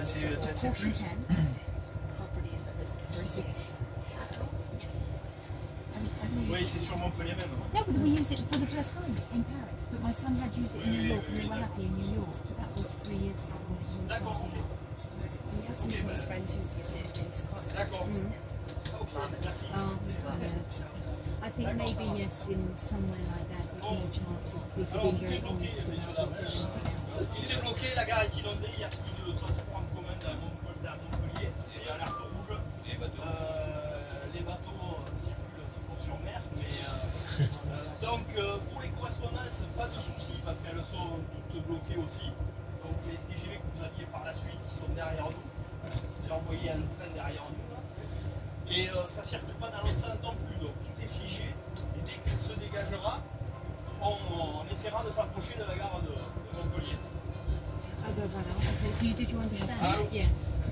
Ça, c'est ça, Of c'est you properties that this person has. Have you, have Oui, c'est sur Montpellier même. No, but we used it for the first time in Paris. But my son had used it in New York and they were happy in New York. But that was three years ago when he was starting. We have some close friends who've used it in Scotland. D'accord. Ok, merci. Um, oh, uh, yeah. I think maybe yes, in somewhere like that, there's more chance of being very honest la gare est inondée, il n'y a plus de transport en commun à Montpellier, à Montpellier. il y a l'alerte rouge. Les bateaux, les bateaux euh, circulent toujours sur mer, mais euh, euh, donc euh, pour les correspondances, pas de soucis parce qu'elles sont toutes bloquées aussi. Donc les TGV que vous aviez par la suite, ils sont derrière nous. Vous voyez un train derrière nous. Et euh, ça ne circule pas dans l'autre sens non plus, donc tout est figé. Et dès que ça se dégagera, on, on essaiera de s'approcher de la gare de, de Montpellier. So you, did you understand it? Yes.